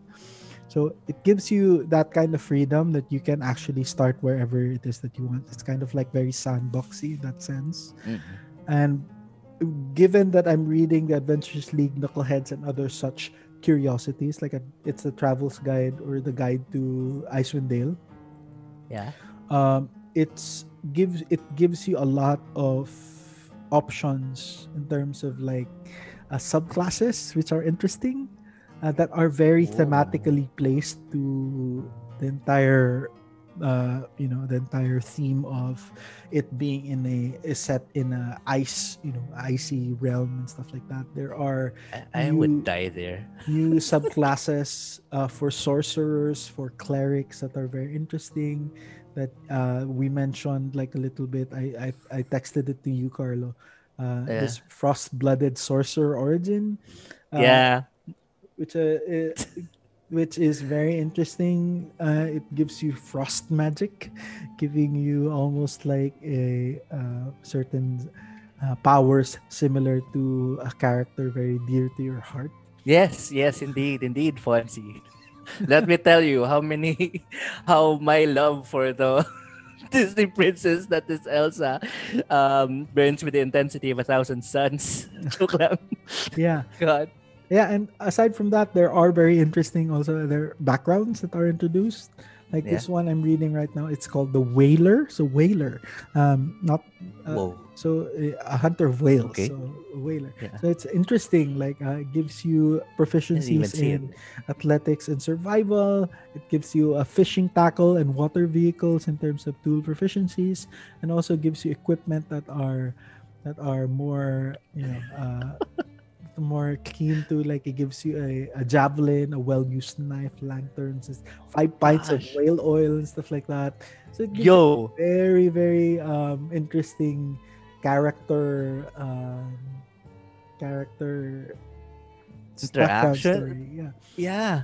So it gives you that kind of freedom that you can actually start wherever it is that you want. It's kind of like very sandboxy in that sense. Mhm. And given that I'm reading the Adventures League, Knuckleheads, and other such curiosities, like a, it's the Travel's Guide or the Guide to Icewind Dale, yeah um, it's gives it gives you a lot of options in terms of like uh, subclasses which are interesting uh, that are very thematically placed to the entire uh, you know the entire theme of it being in a is set in a ice you know icy realm and stuff like that there are I, I You- would die there new subclasses uh, for sorcerers, for clerics that are very interesting. That uh, we mentioned like a little bit. I I, I texted it to you, Carlo. Uh, Yeah. This frost-blooded sorcerer origin. uh, yeah which uh, uh, which is very interesting. Uh, it gives you frost magic, giving you almost like a uh, certain uh, powers similar to a character very dear to your heart. Yes, yes, indeed, indeed, Fonzi. Let me tell you how many, how my love for the Disney princess that is Elsa um, burns with the intensity of a thousand suns. Joke lang. Yeah. God. Yeah, and aside from that, there are very interesting also other backgrounds that are introduced. Like Yeah. this one I'm reading right now, it's called the Whaler. So Whaler, um, not uh, Whoa. so uh, a hunter of whales. Okay. So whaler. Yeah. So it's interesting. Like uh, it gives you proficiencies in athletics and survival. It gives you a fishing tackle and water vehicles in terms of tool proficiencies, and also gives you equipment that are that are more you know uh, more keen to like it gives you a, a javelin, a well-used knife, lanterns, five pints of whale oil and stuff like that. So it gives Yo. very very um interesting character um character Interaction? story. Yeah. Yeah.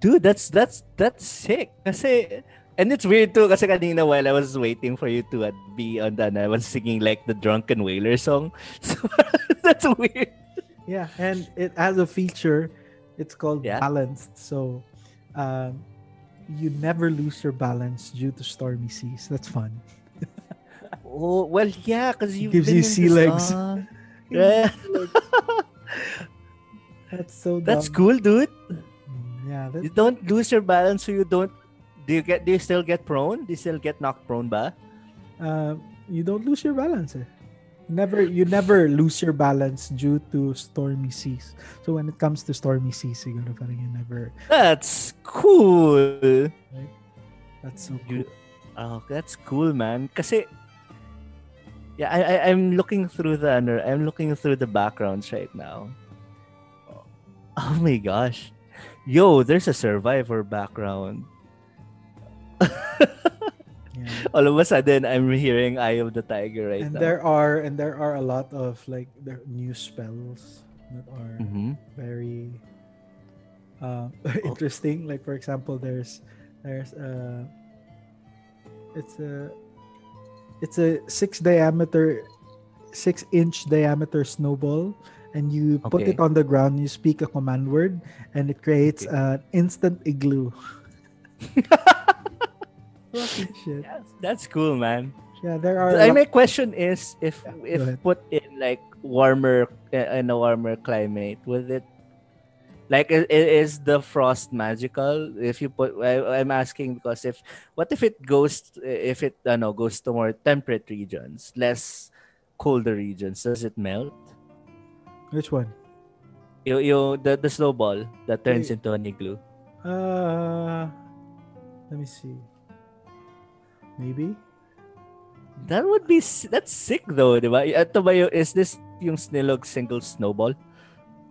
Dude, that's that's that's sick. Kasi and it's weird too kasi kanina while I was waiting for you to uh, be on that I was singing like the drunken whaler song. So that's weird. Yeah, and it has a feature. It's called Yeah. balanced. So, um, you never lose your balance due to stormy seas. That's fun. Oh, well, yeah, because you Gives you sea legs. Yeah. That's so. That's cool, dude. Mm, Yeah, that, You don't lose your balance, so you don't. Do you get? Do you still get prone? Do you still get knocked prone, ba? uh, you don't lose your balance. Eh. Never, you never lose your balance due to stormy seas. So when it comes to stormy seas, siguro parang you never. That's cool. That's so You- Oh, that's cool, man. Kasi Yeah, I, I I'm looking through the I'm looking through the backgrounds right now. Oh, oh my gosh. Yo, there's a survivor background. All of a sudden I'm hearing Eye of the Tiger right and now. there are and there are a lot of like new spells that are Mhm. very uh, interesting. Like for example, there's there's a it's a it's a six diameter six inch diameter snowball and you put it on the ground you speak a command word and it creates Okay. an instant igloo Fucking shit. Yeah, that's cool, man. Yeah, there are. I my question is if Yeah, if put in like warmer uh, in a warmer climate, would it like is the frost magical? If you put, I, I'm asking because if what if it goes if it uh, no goes to more temperate regions, less colder regions, does it melt? Which one? You you the the snowball that turns Wait. into an igloo. Uh, let me see. Maybe. That would be that's sick though, di ba? Ito ba yung, is this yung Snilloc single snowball?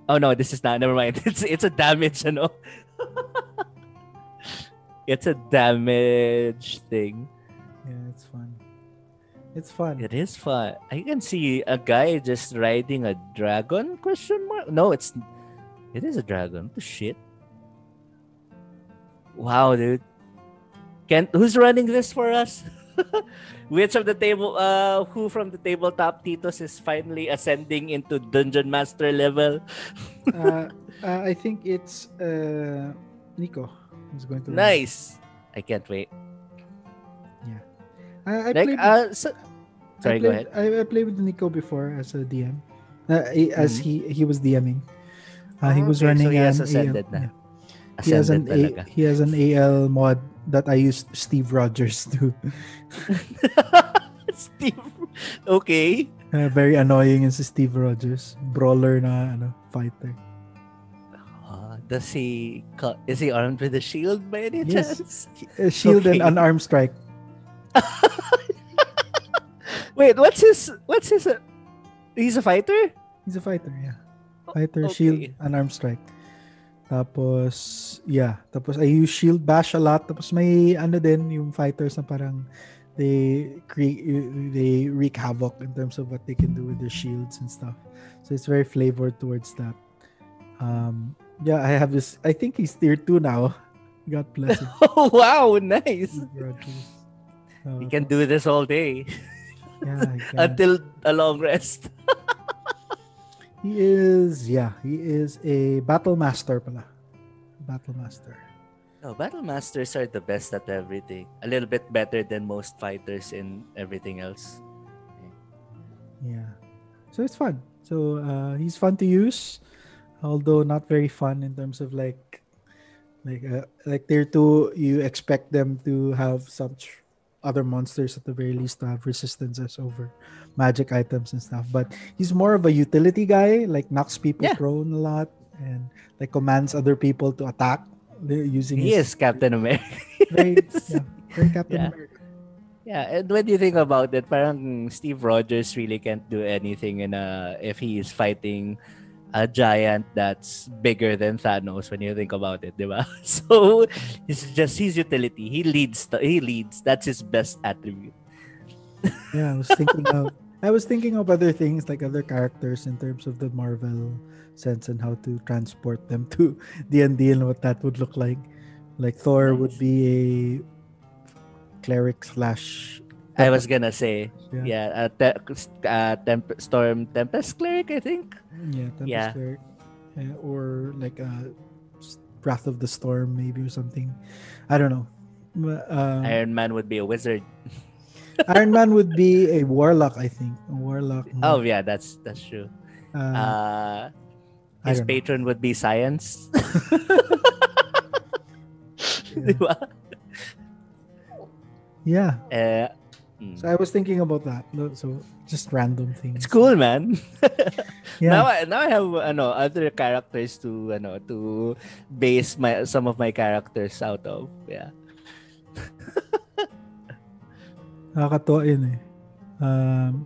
Oh no, this is not. Never mind. It's it's a damage, ano? it's a damage thing. Yeah, it's fun. It's fun. It is fun. I can see a guy just riding a dragon? Question mark? No, it's it is a dragon. What the shit? Wow, dude. Kent, who's running this for us? Which of the table uh who from the tabletop Titos is finally ascending into dungeon master level? uh, uh, I think it's uh, Nico who's going to. run. Nice. I can't wait. I, I like played, uh so, I sorry, go ahead. I, I played with Nico before as a DM. Uh, as Mhm. he he was DMing. Uh, he Oh, was okay, so running he has an ascended na. yeah. He has an A, he has an AL mod that I used Steve Rogers to. Steve. Okay. Uh, very annoying is Steve Rogers, brawler na ano fighter. Uh, does he is he armed with a shield by any Yes. chance? Uh, shield and an arm strike. Wait, what's his what's his uh, he's a fighter? He's a fighter, yeah. Fighter, Okay. shield, arm strike. Tapos, yeah. Tapos, I use shield bash a lot. Tapos, may ano din, yung fighters na parang they create, they wreak havoc in terms of what they can do with their shields and stuff. So, it's very flavored towards that. Um, yeah, I have this, I think he's tier 2 now. God bless him. Oh wow, nice. Uh, He can do this all day yeah, until a long rest. He is, yeah, he is a battle master pala. Battle master. No, battle masters are the best at everything. A little bit better than most fighters in everything else. Yeah. So it's fun. So uh, he's fun to use, although not very fun in terms of like, like uh, like tier two. You expect them to have such other monsters at the very least to have resistances over magic items and stuff. But he's more of a utility guy. Like knocks people Yeah. prone a lot and like commands other people to attack using. He his is Captain America. Very, yeah, very Captain Yeah. America. Yeah, and when you think about it, parang Steve Rogers really can't do anything in a if he is fighting a giant that's bigger than Thanos when you think about it, diba? So he's just his utility. He leads. He leads. That's his best attribute. Yeah, I was thinking of I was thinking of other things like other characters in terms of the Marvel sense and how to transport them to D and D and what that would look like. Like Thor would be a cleric slash I was gonna say, yeah yeah, uh, te- uh, temp- storm tempest cleric, I think. yeah, Tempest Yeah. cleric. Yeah, or like a Wrath of the Storm maybe or something. I don't know. Um, Iron Man would be a wizard. Iron Man would be a warlock, I think. A warlock. Oh yeah, that's that's true. uh, Uh, his don't know. patron would be science. Yeah. Diba? yeah. Uh, mm. So I was thinking about that. So just random things. It's cool, man. Yeah. Now I now I have ano other characters to ano to base my some of my characters out of. Yeah. Nakakatuwa yun eh. Um,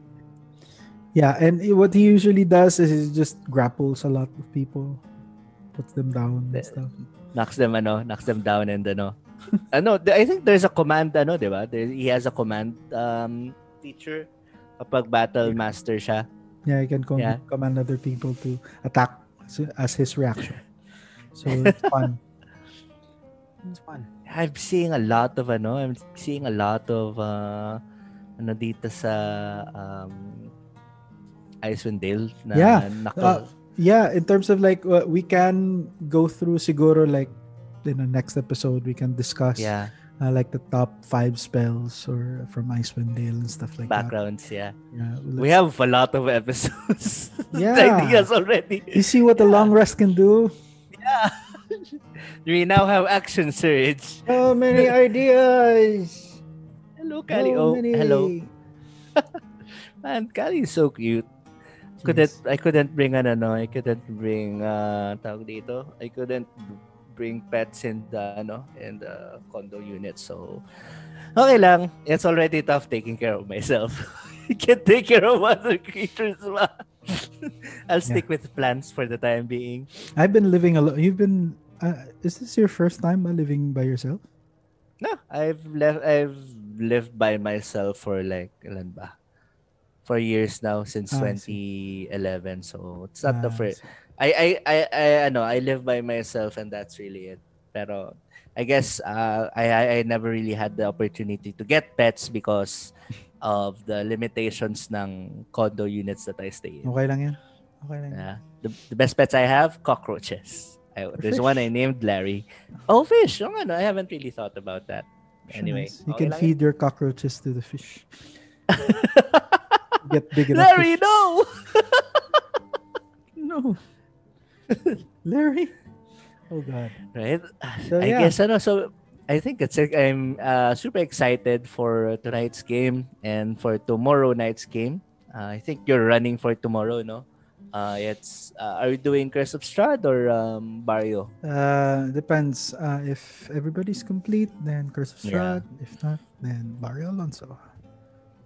Yeah, and what he usually does is he just grapples a lot of people, puts them down and stuff. knocks them ano, knocks them down and ano. ano, I think there's a command ano, 'di ba? There, he has a command um feature kapag battle master siya. Yeah, he can com- Yeah. command other people to attack as, as his reaction. So it's fun. It's fun. I'm seeing a lot of ano, I'm seeing a lot of uh ano dito sa um Icewind Dale na Yeah, nako. uh, Yeah, in terms of like uh, we can go through siguro like in the next episode we can discuss yeah, uh, like the top five spells or from Icewind Dale and stuff like that. backgrounds, yeah. Yeah, We have a lot of episodes. Yeah. ideas already. You see what the long rest can do? Yeah. We now have action surge. So many ideas. Hello, Kali. So oh, many. hello. Man, Kali is so cute. Couldn't I couldn't bring an ano, I couldn't bring uh tawag dito. I couldn't bring pets in the ano in the condo unit. So okay lang. It's already tough taking care of myself. I can't take care of other creatures. I'll stick with plants for the time being. I've been living alone. You've been. Uh, is this your first time uh, living by yourself? No, I've left I've lived by myself for like ilan ba? For years now since Ah, I 2011. So it's not the Ah, first. I I I I ano, I live by myself and that's really it. Pero I guess uh, I, I never really had the opportunity to get pets because of the limitations ng condo units that I stay in. Okay lang yan. Okay lang yan. Yeah. The, the best pets I have, cockroaches. I, there's fish. one I named Larry. Oh, fish. Oh, ano, I haven't really thought about that. Sure, Anyway, nice. you okay can lang feed your cockroaches to the fish. Get big enough. Larry, fish. no! no. Larry. Oh God. right? So, I yeah. guess ano, so I think it's I'm uh, super excited for tonight's game and for tomorrow night's game. Uh, I think you're running for tomorrow, no? Uh, it's uh, are you doing Curse of Strahd or um, Barrio? Uh, depends. Uh, if everybody's complete, then Curse of Yeah. If not, then Barrio Alonso.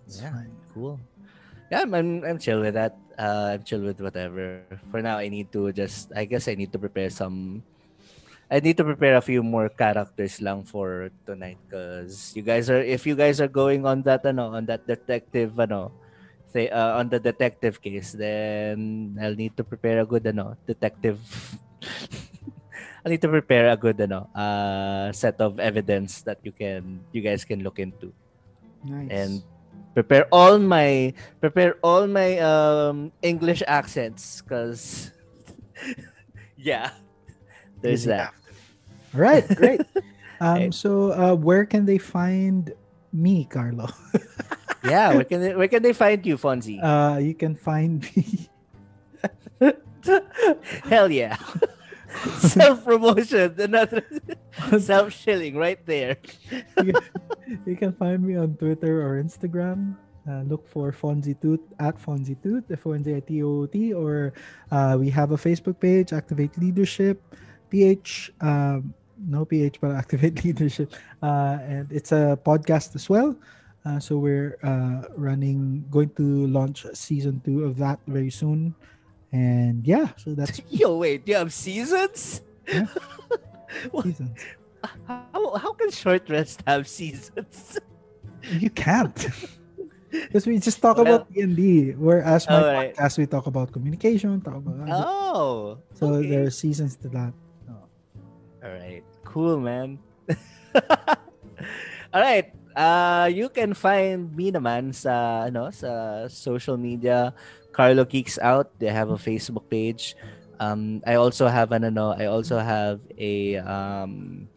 It's Yeah. fine. Cool. Yeah, I'm, I'm I'm chill with that. Uh, I'm chill with whatever. For now, I need to just. I guess I need to prepare some. I need to prepare a few more characters lang for tonight, cause you guys are. If you guys are going on that ano on that detective ano, say uh, on the detective case, then I'll need to prepare a good ano detective. I need to prepare a good ano uh set of evidence that you can you guys can look into Nice. and prepare all my prepare all my um English accents because yeah there's Easy that All right, great. Um, so uh, where can they find me, Carlo? Yeah where can they, where can they find you Fonzi Uh, you can find me. hell yeah self promotion another self shilling right there you, can, you can find me on Twitter or Instagram. Uh, look for FonziToot at FonziToot, F O N Z I T O O T, or uh, we have a Facebook page, Activate Leadership, PH, um, no PH, but Activate Leadership. Uh, and it's a podcast as well. Uh, so we're uh, running, going to launch season two of that very soon. And yeah, so that's yo wait you have seasons Yeah. Seasons. how, how can short rest have seasons You can't. Because we just talk Well- about D&D, whereas my Alright. podcast, we talk about communication, talk about oh So okay. there are seasons to that. All right. Cool, man. All right. Uh, you can find me naman sa ano sa social media Carlo Geeks Out. They have a Facebook page. Um, I also have an ano, I also have a um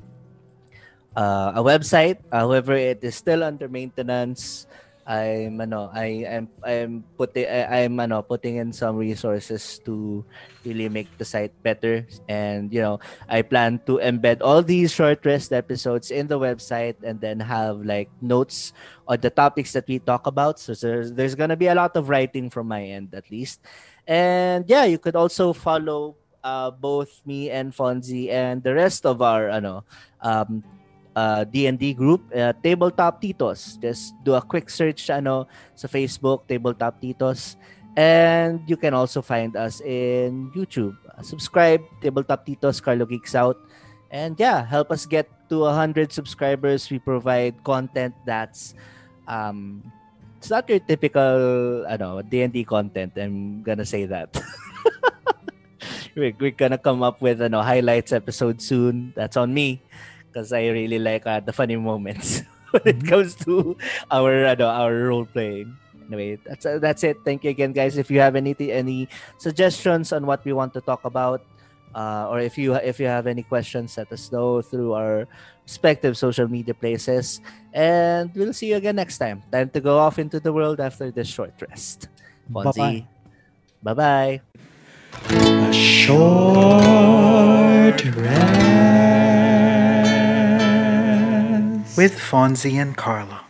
uh, a website. However, it is still under maintenance. I'm ano, I am I'm putting I'm ano putting in some resources to really make the site better and you know I plan to embed all these short rest episodes in the website and then have like notes on the topics that we talk about. So there's, there's gonna be a lot of writing from my end at least. And yeah, you could also follow uh, both me and Fonzi and the rest of our ano um uh, D&D group, uh, Tabletop Titos. Just do a quick search ano sa Facebook, Tabletop Titos. And you can also find us in YouTube. Subscribe, Tabletop Titos, Carlo Geeks Out. And yeah, help us get to 100 subscribers. We provide content that's um, it's not your typical ano, D&D content. I'm gonna say that. we're, we're gonna come up with ano, highlights episode soon. That's on me because I really like uh, the funny moments when it comes to our our role playing. Anyway, that's uh, that's it. Thank you again, guys. If you have any any suggestions on what we want to talk about, uh, or if you if you have any questions, let us know through our respective social media places. And we'll see you again next time. Time to go off into the world after this short rest. Fonzi, bye bye. A short rest with Fonzi and Carlo.